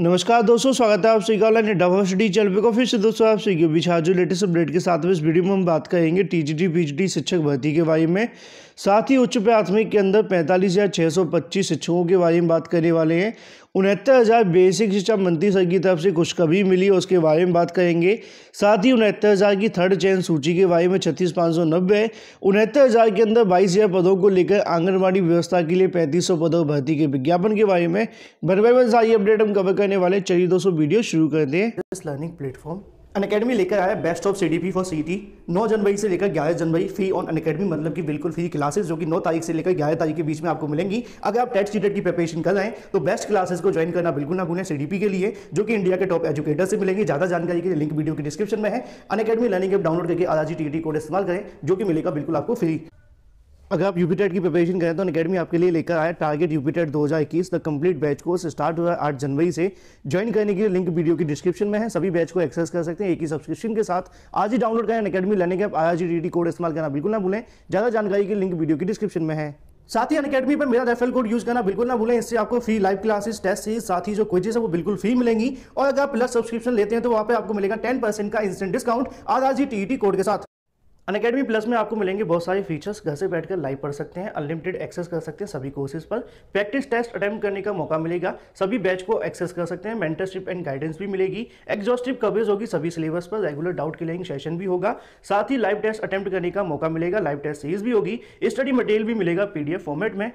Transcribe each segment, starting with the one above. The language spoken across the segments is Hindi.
नमस्कार दोस्तों, स्वागत है आप सभी का ऑनलाइन डाइवर्सिटी चैनल पे। फिर से दोस्तों, आप सभी के बीच लेटेस्ट अपडेट के साथ में इस वीडियो में हम बात करेंगे टीजीटी पीजीटी शिक्षक भर्ती के बारे में। साथ ही उच्च प्राथमिक के अंदर पैंतालीस हज़ार छः सौ पच्चीस शिक्षकों के बारे में बात करने वाले हैं। उनहत्तर हज़ार बेसिक शिक्षा मंत्री सर की तरफ़ से खुशखबरी मिली उसके बारे में बात करेंगे। साथ ही उनहत्तर हज़ार की थर्ड चयन सूची के बारे में छत्तीस पाँच सौ नब्बे उनहत्तर हज़ार के अंदर बाईस हज़ार पदों को लेकर आंगनबाड़ी व्यवस्था के लिए पैंतीस सौ पदों भर्ती के विज्ञापन के बारे में। भरभर सारी अपडेट हम कवर करने वाले चलिए दोस्तों, वीडियो शुरू करते हैं। लर्निंग प्लेटफॉर्म अन अकेडमी लेकर आया best of CDP for C T नौ जनवरी से लेकर ग्यारह जनवरी फ्री ऑन अनकेडमी मतलब कि बिल्कुल फ्री क्लासेस जो कि नौ तारीख से लेकर ग्यारह तारीख के बीच में आपको मिलेंगी। अगर आप टेट सीटेट की प्रिपरेशन कर रहे हैं तो बेस्ट क्लासेस को ज्वाइन करना बिल्कुल ना भूलें सीडीपी के लिए, जो कि इंडिया के टॉप एजुकेटर से मिलेंगे। ज़्यादा जानकारी के लिए लिंक वीडियो के डिस्क्रिप्शन में है। अनकेडमी लर्निंग ऐप डाउनलोड करके आज टी कोड इस्तेमाल करें, जो कि मिलेगा बिल्कुल आपको फ्री अगर आप यूपीटेट की प्रिपरेशन करें तो अकेडमी आपके लिए लेकर आया target UPTET 2021 the complete batch course start हुआ आठ जनवरी से. ज्वाइन करने के लिए लिंक वीडियो की डिस्क्रिप्शन में है. सभी बैच को एक्सेस कर सकते हैं एक ही सब्सक्रिप्शन के साथ. आज ही डाउनलोड करें अकेडमी लेने के आई जी कोड इस्तेमाल करना बिल्कुल ना भूलें. ज़्यादा जानकारी की लिंक वीडियो की डिस्क्रिप्शन में है. साथ ही अकेडमी पर मेरा रेफरल कोड यूज़ करना बिल्कुल ना भूलें. इससे आपको free live classes test series साथ ही जो क्विजेस है वो बिल्कुल फ्री मिलेंगी. और अगर आप प्लस सब्सक्रिप्शन लेते हैं तो वहाँ पे आपको मिलेगा टेन परसेंट का इंस्टेंट डिस्काउंट आज आज ही टी कोड के साथ. अन अकेडमी प्लस में आपको मिलेंगे बहुत सारे फीचर्स घर से बैठकर लाइव पढ़ सकते हैं अनलिमिटेड एक्सेस कर सकते हैं सभी कोर्सेज पर। प्रैक्टिस टेस्ट अटेम्प्ट करने का मौका मिलेगा, सभी बैच को एक्सेस कर सकते हैं मेंटरशिप एंड गाइडेंस भी मिलेगी। एग्जॉस्टिव कवरेज होगी सभी सिलेबस पर रेगुलर डाउट क्लियरिंग सेशन भी होगा। साथ ही लाइव टेस्ट अटेम्प्ट करने का मौका मिलेगा लाइव टेस्ट सीरीज़ भी होगी। स्टडी मटेरियल भी मिलेगा पीडीएफ फॉर्मेट में।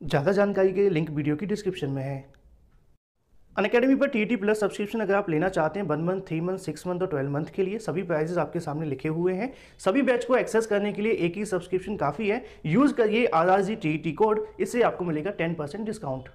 ज़्यादा जानकारी के लिंक वीडियो की डिस्क्रिप्शन में है। अन अकेडमी पर टी टी प्लस सब्सक्रिप्शन अगर आप लेना चाहते हैं one month three month six month और ट्वेल्व मंथ के लिए, सभी प्राइजेस आपके सामने लिखे हुए हैं। सभी बैच को एक्सेस करने के लिए एक ही सब्सक्रिप्शन काफ़ी है। यूज़ करिए R R G T T code इससे आपको मिलेगा टेन परसेंट डिस्काउंट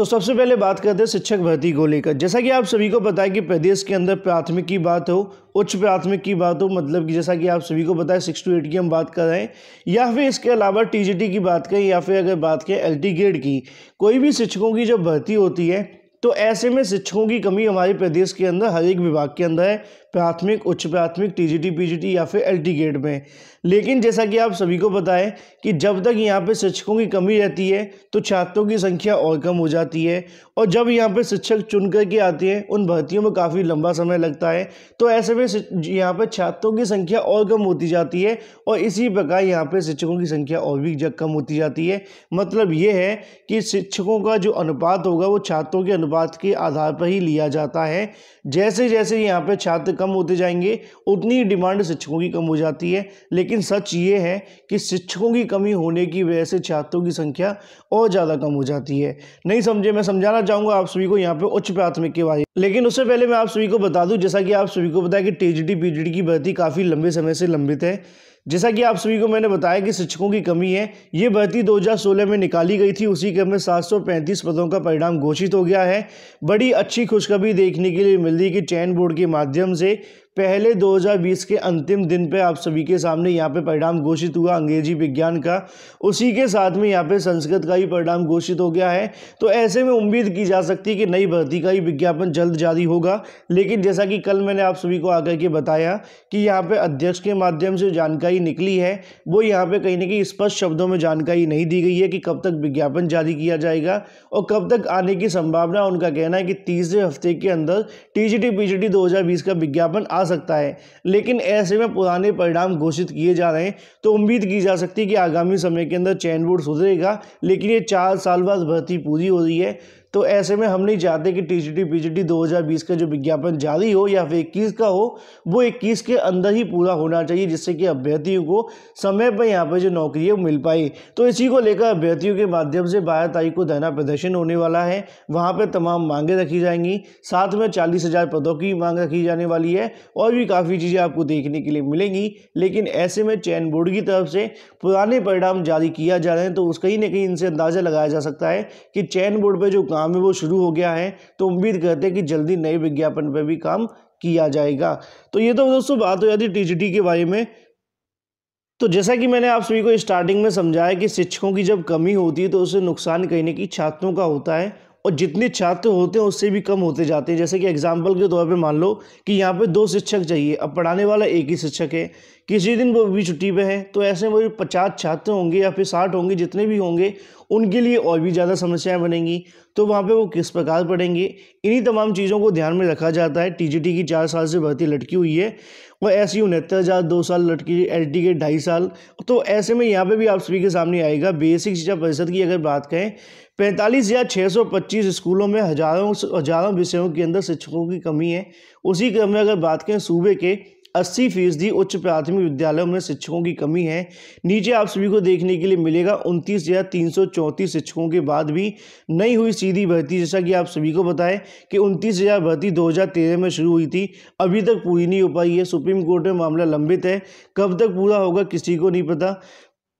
तो सबसे पहले बात करते हैं शिक्षक भर्ती को लेकर। जैसा कि आप सभी को पता है कि प्रदेश के अंदर प्राथमिक की बात हो, उच्च प्राथमिक की बात हो मतलब कि जैसा कि आप सभी को पता है सिक्स टू एट की हम बात कर रहे हैं, या फिर इसके अलावा टीजीटी की बात करें, या फिर अगर बात करें एलटी ग्रेड की, कोई भी शिक्षकों की जब भर्ती होती है तो ऐसे में शिक्षकों की कमी हमारे प्रदेश के अंदर, हर एक विभाग के अंदर है, प्राथमिक, उच्च प्राथमिक, टीजीटी, पीजीटी या फिर एलटी गेट में। लेकिन जैसा कि आप सभी को है कि जब तक यहाँ पे शिक्षकों की कमी रहती है तो छात्रों की संख्या और कम हो जाती है। और जब यहाँ पे शिक्षक चुन कर के आते हैं, उन भर्तियों में काफ़ी लंबा समय लगता है। तो ऐसे में यहाँ पर छात्रों की संख्या और कम होती जाती है और इसी प्रकार यहाँ पर शिक्षकों की संख्या और भी कम होती जाती है। मतलब ये है कि शिक्षकों का जो अनुपात होगा, वो छात्रों के अनुपात के आधार पर ही लिया जाता है। जैसे जैसे यहाँ पे छात्र कम होते जाएँगे, उतनी डिमांड शिक्षकों की कम हो जाती है। लेकिन सच ये है कि शिक्षकों की कमी होने की वजह से छात्रों की संख्या और ज़्यादा कम हो जाती है। नहीं समझे, मैं समझाना चाहूँगा आप सभी को यहाँ पे उच्च प्राथमिक के बारे लेकिन उससे पहले मैं आप सभी को बता दूँ, जैसा कि आप सभी को है कि टी जी की भर्ती काफ़ी लंबे समय से लंबित है। जैसा कि आप सभी को मैंने बताया कि शिक्षकों की कमी है, ये भर्ती 2016 में निकाली गई थी, उसी क्रम में 735 पदों का परिणाम घोषित हो गया है। बड़ी अच्छी खुशखबरी देखने के लिए मिल रही कि चयन बोर्ड के माध्यम से पहले 2020 के अंतिम दिन पे आप सभी के सामने यहाँ पे परिणाम घोषित हुआ, अंग्रेज़ी विज्ञान का। उसी के साथ में यहाँ पे संस्कृत का ही परिणाम घोषित हो गया है। तो ऐसे में उम्मीद की जा सकती है कि नई भर्ती का ही विज्ञापन जल्द जारी होगा। लेकिन जैसा कि कल मैंने आप सभी को आकर के बताया कि यहाँ पर अध्यक्ष के माध्यम से जानकारी निकली है, वो यहाँ पर कहीं ना कहीं स्पष्ट शब्दों में जानकारी नहीं दी गई है कि कब तक विज्ञापन जारी किया जाएगा और कब तक आने की संभावना उनका कहना है कि तीसरे हफ़्ते के अंदर T G T P G T दो हज़ार बीस का विज्ञापन आ सकता है। लेकिन ऐसे में पुराने परिणाम घोषित किए जा रहे हैं तो उम्मीद की जा सकती है कि आगामी समय के अंदर चैन बोर्ड सुधरेगा, लेकिन ये चार साल बाद भर्ती पूरी हो रही है। तो ऐसे में हम नहीं चाहते कि टी जी टी पीजीटी 2020 का जो विज्ञापन जारी हो या फिर इक्कीस का हो, वो इक्कीस के अंदर ही पूरा होना चाहिए जिससे कि अभ्यर्थियों को समय पर यहाँ पर जो नौकरी है मिल पाए तो इसी को लेकर अभ्यर्थियों के माध्यम से बारह तारीख को धरना प्रदर्शन होने वाला है। वहाँ पर तमाम मांगे रखी जाएँगी। साथ में चालीस हज़ार पदों की मांग रखी जाने वाली है और भी काफ़ी चीज़ें आपको देखने के लिए मिलेंगी। लेकिन ऐसे में चयन बोर्ड की तरफ़ से पुराने परिणाम जारी किया जा रहे हैं तो उस कहीं ना कहीं इनसे अंदाज़ा लगाया जा सकता है कि चयन बोर्ड पर जो काम है वो शुरू हो गया है तो उम्मीद करते हैं कि जल्दी नए विज्ञापन पर भी काम किया जाएगा। तो ये तो दोस्तों बात हो जाती टीजीटी के बारे में। तो जैसा कि मैंने आप सभी को स्टार्टिंग में समझाया कि शिक्षकों की जब कमी होती है तो उससे नुकसान कहने की छात्रों का होता है। और जितने छात्र होते हैं उससे भी कम होते जाते हैं। जैसे कि एग्ज़ाम्पल के तौर पे मान लो कि यहाँ पे दो शिक्षक चाहिए, अब पढ़ाने वाला एक ही शिक्षक है, किसी दिन वो भी छुट्टी पे है तो ऐसे में पचास छात्र होंगे या फिर साठ होंगे, जितने भी होंगे, उनके लिए और भी ज़्यादा समस्याएँ बनेंगी। तो वहाँ पे वो किस प्रकार पढ़ेंगे? इन्हीं तमाम चीज़ों को ध्यान में रखा जाता है। टीजीटी की चार साल से भर्ती लटकी हुई है। और ऐसी उनहत्तर हज़ार, दो साल लटकी एच डी के ढाई साल। तो ऐसे में यहाँ पे भी आप सभी के सामने आएगा, बेसिक शिक्षा परिषद की अगर बात करें, पैंतालीस हज़ार छः सौ पच्चीस स्कूलों में हज़ारों हज़ारों विषयों के अंदर शिक्षकों की कमी है। उसी क्रम में अगर बात करें सूबे के अस्सी फ़ीसदी उच्च प्राथमिक विद्यालयों में शिक्षकों की कमी है। नीचे आप सभी को देखने के लिए मिलेगा उनतीस या तीन सौ चौंतीस शिक्षकों के बाद भी नहीं हुई सीधी भर्ती, जैसा कि आप सभी को बताएँ कि उनतीस हज़ार भर्ती दो हज़ार तेरह में शुरू हुई थी। अभी तक पूरी नहीं हो पाई है। सुप्रीम कोर्ट में मामला लंबित है। कब तक पूरा होगा, किसी को नहीं पता।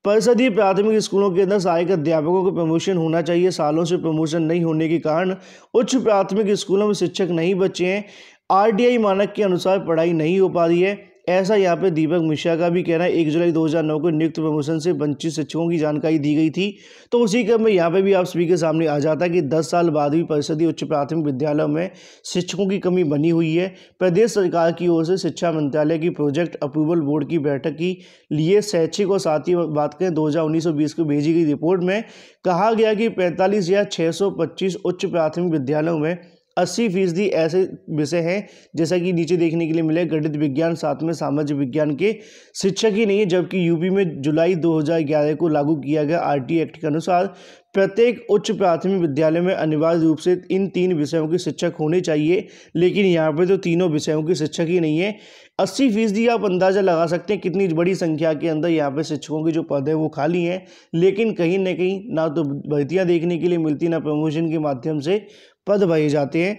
परिषदीय प्राथमिक स्कूलों के अंदर सहायक अध्यापकों को प्रमोशन होना चाहिए। सालों से प्रमोशन नहीं होने के कारण उच्च प्राथमिक स्कूलों में शिक्षक नहीं बचे हैं। आरटीआई मानक के अनुसार पढ़ाई नहीं हो पा रही है। ऐसा यहाँ पे दीपक मिश्रा का भी कहना है, एक जुलाई 2009 को नियुक्त प्रमोशन से वंचित शिक्षकों की जानकारी दी गई थी। तो उसी क्रम में यहाँ पे भी आप सभी के सामने आ जाता है कि 10 साल बाद भी परिषदीय उच्च प्राथमिक विद्यालयों में शिक्षकों की कमी बनी हुई है। प्रदेश सरकार की ओर से शिक्षा मंत्रालय की प्रोजेक्ट अप्रूवल बोर्ड की बैठक की लिए शैक्षिक और साथ ही बात करें, दो हज़ार को भेजी गई रिपोर्ट में कहा गया कि पैंतालीस या छः सौ पच्चीस उच्च प्राथमिक विद्यालयों में अस्सी फ़ीसदी ऐसे विषय हैं, जैसा कि नीचे देखने के लिए मिले, गणित विज्ञान, साथ में सामाजिक विज्ञान के शिक्षक ही नहीं है जबकि यूपी में जुलाई 2011 को लागू किया गया आरटी एक्ट के अनुसार, प्रत्येक उच्च प्राथमिक विद्यालय में अनिवार्य रूप से इन तीन विषयों के शिक्षक होने चाहिए, लेकिन यहाँ पर तो तीनों विषयों के शिक्षक ही नहीं है। अस्सी फ़ीसदी आप अंदाज़ा लगा सकते हैं कितनी बड़ी संख्या के अंदर यहाँ पे शिक्षकों के जो पद है वो खाली हैं, लेकिन कहीं ना कहीं ना तो भर्तियाँ देखने के लिए मिलती, ना प्रमोशन के माध्यम से पद भरे जाते हैं।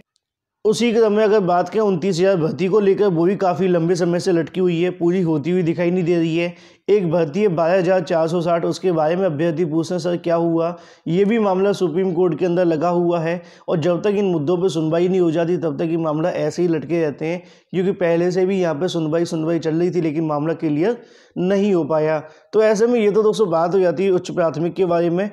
उसी क्रम में अगर बात करें, उनतीस हज़ार भर्ती को लेकर, वो भी काफ़ी लंबे समय से लटकी हुई है, पूरी होती हुई दिखाई नहीं दे रही है। एक भर्ती है बारह हज़ार चार सौ साठ, उसके बारे में अभ्यर्थी पूछना सर, क्या हुआ? ये भी मामला सुप्रीम कोर्ट के अंदर लगा हुआ है, और जब तक इन मुद्दों पर सुनवाई नहीं हो जाती, तब तक ये मामला ऐसे ही लटके रहते हैं, क्योंकि पहले से भी यहाँ पर सुनवाई सुनवाई चल रही थी, लेकिन मामला क्लियर नहीं हो पाया। तो ऐसे में ये तो दोस्तों बात हो जाती है उच्च प्राथमिक के बारे में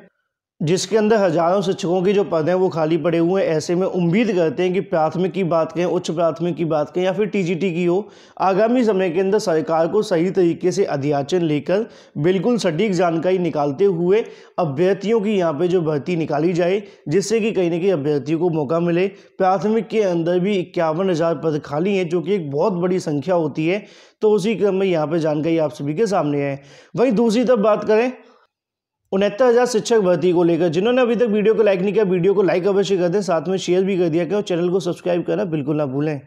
जिसके अंदर हज़ारों शिक्षकों के जो पद हैं वो खाली पड़े हुए हैं। ऐसे में उम्मीद करते हैं कि प्राथमिक की बात करें उच्च प्राथमिक की बात करें या फिर टीजीटी की हो, आगामी समय के अंदर सरकार को सही तरीके से अध्याचन लेकर बिल्कुल सटीक जानकारी निकालते हुए अभ्यर्थियों की यहाँ पे जो भर्ती निकाली जाए, जिससे कि कहीं ना कहीं अभ्यर्थियों को मौका मिले। प्राथमिक के अंदर भी इक्यावन पद खाली हैं, जो कि एक बहुत बड़ी संख्या होती है। तो उसी क्रम में यहाँ पर जानकारी आप सभी के सामने है। वहीं दूसरी तरफ़ बात करें उनहत्तर हज़ार शिक्षक भर्ती को लेकर। जिन्होंने अभी तक वीडियो को लाइक नहीं किया, वीडियो को लाइक अवश्य कर दें, साथ में शेयर भी कर दिया क्या और चैनल को सब्सक्राइब करना बिल्कुल ना भूलें।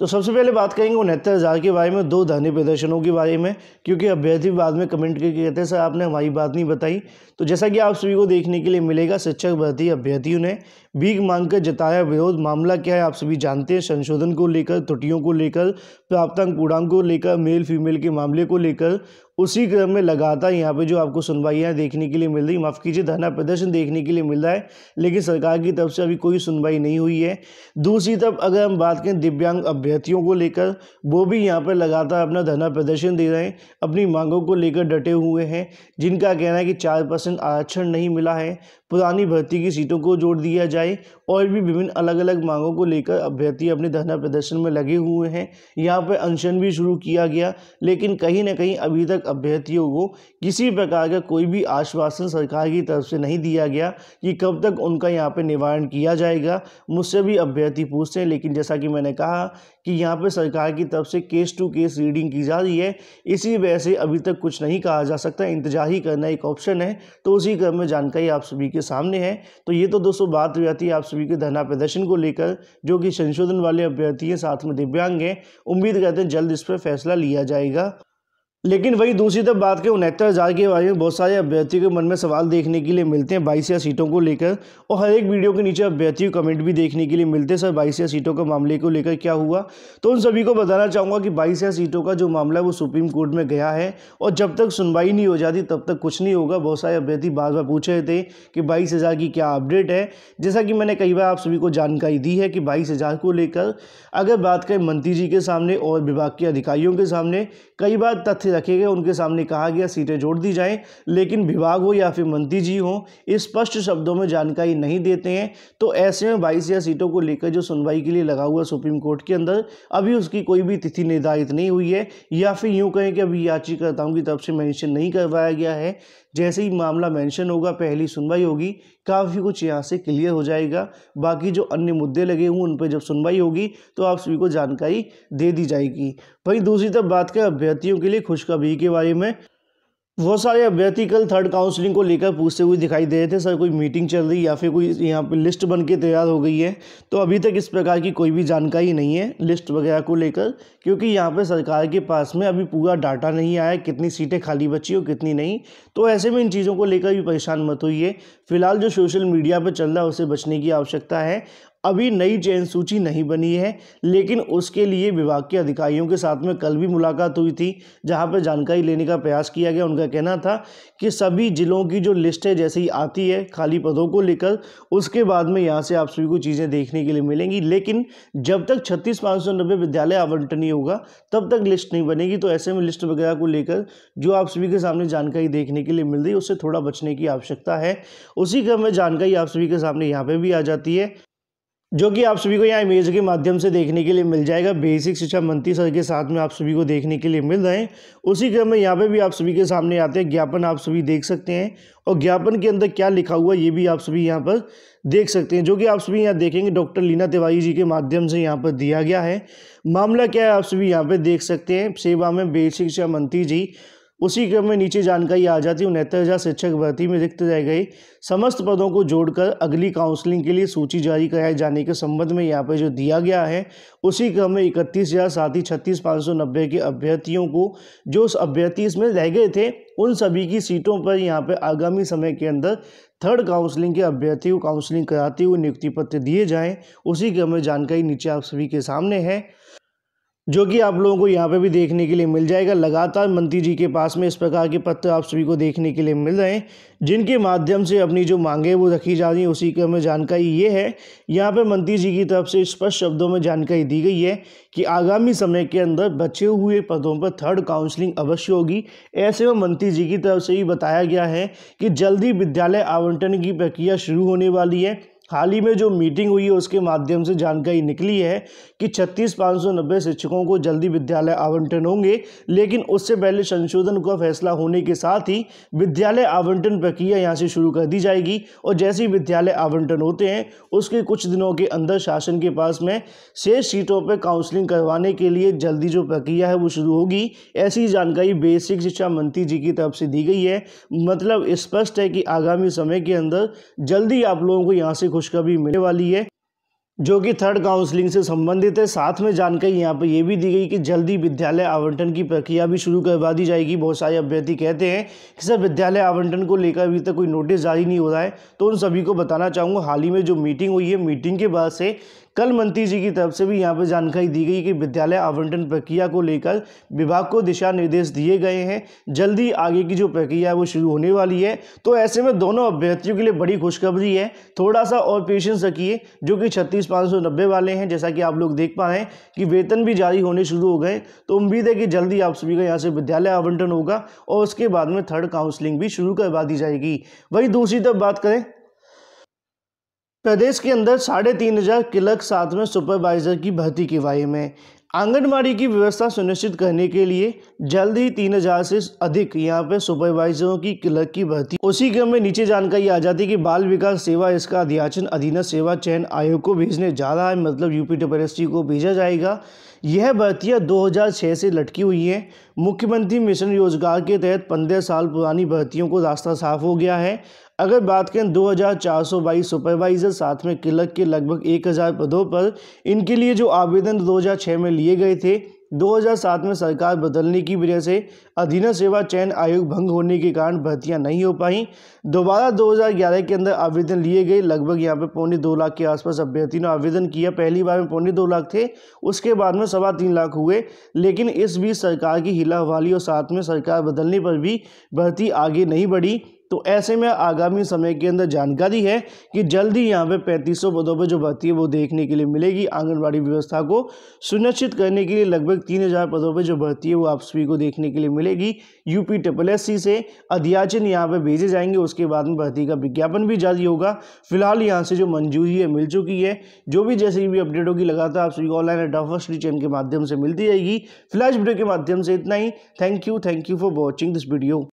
तो सबसे पहले बात करेंगे उनहत्तर हज़ार के बारे में, दो धरने प्रदर्शनों के बारे में, क्योंकि अभ्यर्थी बाद में कमेंट करके कहते हैं, सर, आपने हमारी बात नहीं बताई। तो जैसा कि आप सभी को देखने के लिए मिलेगा, शिक्षक भर्ती अभ्यर्थियों ने भीख मांग कर जताया विरोध, मामला क्या है आप सभी जानते हैं, संशोधन को लेकर, त्रुटियों को लेकर प्राप्तांक पूर्णांक को लेकर मेल फीमेल के मामले को लेकर उसी क्रम में लगातार यहाँ पे जो आपको सुनवाइयाँ देखने के लिए मिल रही, माफ़ कीजिए, धरना प्रदर्शन देखने के लिए मिल रहा है, लेकिन सरकार की तरफ़ से अभी कोई सुनवाई नहीं हुई है। दूसरी तरफ़ अगर हम बात करें दिव्यांग अभ्यर्थियों को लेकर, वो भी यहाँ पर लगातार अपना धरना प्रदर्शन दे रहे हैं, अपनी मांगों को लेकर डटे हुए हैं, जिनका कहना है कि चार परसेंट आरक्षण नहीं मिला है। पुरानी भर्ती की सीटों को जोड़ दिया जाए और भी विभिन्न अलग अलग मांगों को लेकर अभ्यर्थी अपने धरना प्रदर्शन में लगे हुए हैं। यहाँ पर अनशन भी शुरू किया गया, लेकिन कहीं ना कहीं अभी तक अभ्यर्थियों को किसी प्रकार का कोई भी आश्वासन सरकार की तरफ़ से नहीं दिया गया कि कब तक उनका यहाँ पर निवारण किया जाएगा। मुझसे भी अभ्यर्थी पूछते हैं, लेकिन जैसा कि मैंने कहा कि यहाँ पे सरकार की तरफ़ से केस टू केस रीडिंग की जा रही है। इसी वजह से अभी तक कुछ नहीं कहा जा सकता। इंतज़ार ही करना एक ऑप्शन है। तो उसी क्रम में जानकारी आप सभी के सामने है। तो ये तो दोस्तों बात हो जाती है आप सभी के धरना प्रदर्शन को लेकर, जो कि संशोधन वाले अभ्यर्थी हैं, साथ में दिव्यांग हैं। उम्मीद करते हैं जल्द इस पर फैसला लिया जाएगा। लेकिन वही दूसरी तरफ़ बात करें, उनहत्तर हज़ार के बारे में बहुत सारे अभ्यर्थियों के मन में सवाल देखने के लिए मिलते हैं, बाईस या सीटों को लेकर। और हर एक वीडियो के नीचे अभ्यर्थी कमेंट भी देखने के लिए मिलते हैं। सर, बाईस या सीटों के मामले को लेकर क्या हुआ? तो उन सभी को बताना चाहूँगा कि बाईस या सीटों का जो मामला है, वो सुप्रीम कोर्ट में गया है। और जब तक सुनवाई नहीं हो जाती, तब तक कुछ नहीं होगा। बहुत सारे अभ्यर्थी बार बार पूछ रहे थे कि बाईस की क्या अपडेट है। जैसा कि मैंने कई बार आप सभी को जानकारी दी है कि बाईस को लेकर अगर बात करें मंत्री जी के सामने और विभाग के अधिकारियों के सामने, कई बार तथ्य रखे गए, उनके सामने कहा गया, सीटें जोड़ दी जाएँ, लेकिन विभाग हो या फिर मंत्री जी हो स्पष्ट शब्दों में जानकारी नहीं देते हैं। तो ऐसे में बाईस या सीटों को लेकर जो सुनवाई के लिए लगा हुआ सुप्रीम कोर्ट के अंदर, अभी उसकी कोई भी तिथि निर्धारित नहीं हुई है, या फिर यूँ कहें कि अभी याचिकाकर्ताओं की तरफ़ से मैंशन नहीं करवाया गया है। जैसे ही मामला मेंशन होगा, पहली सुनवाई होगी काफ़ी कुछ यहाँ से क्लियर हो जाएगा। बाकी जो अन्य मुद्दे लगे हुए उन पर जब सुनवाई होगी तो आप सभी को जानकारी दे दी जाएगी। वहीं दूसरी तरफ़ बात करें अभ्यर्थियों के लिए खुशखबरी के बारे में। बहुत सारे अभ्यर्थी कल थर्ड काउंसलिंग को लेकर पूछते हुए दिखाई दे रहे थे। सर, कोई मीटिंग चल रही या फिर कोई यहाँ पे लिस्ट बन के तैयार हो गई है? तो अभी तक इस प्रकार की कोई भी जानकारी नहीं है लिस्ट वगैरह को लेकर, क्योंकि यहाँ पे सरकार के पास में अभी पूरा डाटा नहीं आया कितनी सीटें खाली बची हो कितनी नहीं। तो ऐसे में इन चीज़ों को लेकर भी परेशान मत होइए। फ़िलहाल जो सोशल मीडिया पर चल रहा है, उसे बचने की आवश्यकता है। अभी नई चयन सूची नहीं बनी है, लेकिन उसके लिए विभाग के अधिकारियों के साथ में कल भी मुलाकात हुई थी, जहाँ पर जानकारी लेने का प्रयास किया गया। उनका कहना था कि सभी जिलों की जो लिस्ट है, जैसे ही आती है खाली पदों को लेकर, उसके बाद में यहाँ से आप सभी को चीज़ें देखने के लिए मिलेंगी। लेकिन जब तक छत्तीस पाँच विद्यालय आवंटन नहीं होगा, तब तक लिस्ट नहीं बनेगी। तो ऐसे में लिस्ट वगैरह को लेकर जो आप सभी के सामने जानकारी देखने के लिए मिल रही है, उससे थोड़ा बचने की आवश्यकता है। उसी क्रम में जानकारी आप सभी के सामने यहाँ पर भी आ जाती है। जो कि आप सभी को यहाँ इमेज के माध्यम से देखने के लिए मिल जाएगा। बेसिक शिक्षा मंत्री सर के साथ में आप सभी को देखने के लिए मिल रहे हैं। उसी क्रम में यहाँ पे भी आप सभी के सामने आते हैं। ज्ञापन आप सभी देख सकते हैं। और ज्ञापन के अंदर क्या लिखा हुआ ये भी आप सभी यहाँ पर देख सकते हैं। जो कि आप सभी यहाँ देखेंगे, डॉक्टर लीना तिवारी जी के माध्यम से यहाँ पर दिया गया है। मामला क्या है, आप सभी यहाँ पर देख सकते हैं। सेवा में बेसिक शिक्षा मंत्री जी उसी क्रम में नीचे जानकारी आ जाती है। उनहत्तर हज़ार शिक्षक भर्ती में रिक्त रह गई समस्त पदों को जोड़कर अगली काउंसलिंग के लिए सूची जारी कराए जाने के संबंध में यहाँ पर जो दिया गया है, उसी क्रम में इकतीस हज़ार साथ ही छत्तीस पाँच सौ नब्बे के अभ्यर्थियों को जो अभ्यर्थी इसमें रह गए थे, उन सभी की सीटों पर यहाँ पर आगामी समय के अंदर थर्ड काउंसलिंग के अभ्यर्थी को काउंसलिंग कराते हुए नियुक्ति पत्र दिए जाएँ। उसी क्रम में जानकारी नीचे आप सभी के सामने है। जो कि आप लोगों को यहाँ पे भी देखने के लिए मिल जाएगा। लगातार मंत्री जी के पास में इस प्रकार के पत्र आप सभी को देखने के लिए मिल रहे हैं, जिनके माध्यम से अपनी जो मांगे वो रखी जा रही है, उसी क्रम में जानकारी ये है। यहाँ पे मंत्री जी की तरफ़ से स्पष्ट शब्दों में जानकारी दी गई है कि आगामी समय के अंदर बचे हुए पदों पर थर्ड काउंसलिंग अवश्य होगी। ऐसे में मंत्री जी की तरफ़ से ही बताया गया है कि जल्दी विद्यालय आवंटन की प्रक्रिया शुरू होने वाली है। हाल ही में जो मीटिंग हुई है, उसके माध्यम से जानकारी निकली है कि छत्तीस पाँच सौ नब्बे शिक्षकों को जल्दी विद्यालय आवंटन होंगे। लेकिन उससे पहले संशोधन का फैसला होने के साथ ही विद्यालय आवंटन प्रक्रिया यहाँ से शुरू कर दी जाएगी। और जैसे ही विद्यालय आवंटन होते हैं, उसके कुछ दिनों के अंदर शासन के पास में शेष सीटों पर काउंसलिंग करवाने के लिए जल्दी जो प्रक्रिया है, वो शुरू होगी। ऐसी जानकारी बेसिक शिक्षा मंत्री जी की तरफ़ से दी गई है। मतलब स्पष्ट है कि आगामी समय के अंदर जल्दी आप लोगों को यहाँ से खुशखबरी मिलने वाली है, जो कि थर्ड काउंसलिंग से संबंधित है। साथ में जानकारी यहाँ पर यह भी दी गई कि जल्दी विद्यालय आवंटन की प्रक्रिया भी शुरू करवा दी जाएगी। बहुत सारे अभ्यर्थी कहते हैं कि सर, विद्यालय आवंटन को लेकर अभी तक कोई नोटिस जारी नहीं हो रहा है। तो उन सभी को बताना चाहूँगा, हाल ही में जो मीटिंग हुई है मीटिंग के बाद से कल मंत्री जी की तरफ़ से भी यहाँ पर जानकारी दी गई कि विद्यालय आवंटन प्रक्रिया को लेकर विभाग को दिशा निर्देश दिए गए हैं। जल्दी आगे की जो प्रक्रिया है वो शुरू होने वाली है। तो ऐसे में दोनों अभ्यर्थियों के लिए बड़ी खुशखबरी है। थोड़ा सा और पेशेंस रखिए, जो कि छत्तीस पाँच सौ नब्बे वाले हैं, जैसा कि आप लोग देख पा रहे हैं कि वेतन भी जारी होने शुरू हो गए। तो उम्मीद है कि जल्दी आप सभी का यहाँ से विद्यालय आवंटन होगा और उसके बाद में थर्ड काउंसलिंग भी शुरू करवा दी जाएगी। वही दूसरी तरफ़ बात करें प्रदेश के अंदर साढ़े तीन हज़ार क्लर्क साथ में सुपरवाइजर की भर्ती की वाई में आंगनबाड़ी की व्यवस्था सुनिश्चित करने के लिए जल्द ही तीन हज़ार से अधिक यहाँ पर सुपरवाइजरों की क्लर्क की भर्ती। उसी क्रम में नीचे जानकारी आ जाती है कि बाल विकास सेवा इसका अध्याचन अधीनस्थ सेवा चयन आयोग को भेजने जा रहा है मतलब यूपी डब्ल्यू को भेजा जाएगा। यह भर्तियाँ 2006 से लटकी हुई हैं। मुख्यमंत्री मिशन रोज़गार के तहत पंद्रह साल पुरानी भर्तियों को रास्ता साफ़ हो गया है। अगर बात करें दो हज़ार चार सौ बाईस सुपरवाइज़र, साथ में क्लर्क के लगभग एक हज़ार पदों पर, इनके लिए जो आवेदन दो हज़ार छः में लिए गए थे 2007 में सरकार बदलने की वजह से अधीन सेवा चयन आयोग भंग होने के कारण भर्तियाँ नहीं हो पाई। दोबारा 2011 के अंदर आवेदन लिए गए, लगभग यहाँ पे पौने दो लाख के आसपास अभ्यर्थी ने आवेदन किया। पहली बार में पौने दो लाख थे, उसके बाद में सवा तीन लाख हुए, लेकिन इस बीच सरकार की हिला हवाली और साथ में सरकार बदलने पर भी भर्ती आगे नहीं बढ़ी। तो ऐसे में आगामी समय के अंदर जानकारी है कि जल्द ही यहाँ पे पैंतीस पदों पर जो भर्ती है वो देखने के लिए मिलेगी। आंगनबाड़ी व्यवस्था को सुनिश्चित करने के लिए लगभग तीन हज़ार पदों पर जो भर्ती है वो आप सभी को देखने के लिए मिलेगी। यूपी ट्रिपल एस से अध्याचन यहाँ पे भेजे जाएँगे, उसके बाद में भर्ती का विज्ञापन भी जारी होगा। फ़िलहाल यहाँ से जो मंजूरी है, मिल चुकी है। जो भी जैसे भी अपडेट होगी, लगातार आप सभी ऑनलाइन डाफर्सली चैनल के माध्यम से मिलती रहेगी। फ़िलहाल वीडियो के माध्यम से इतना ही। Thank you thank you for watching this video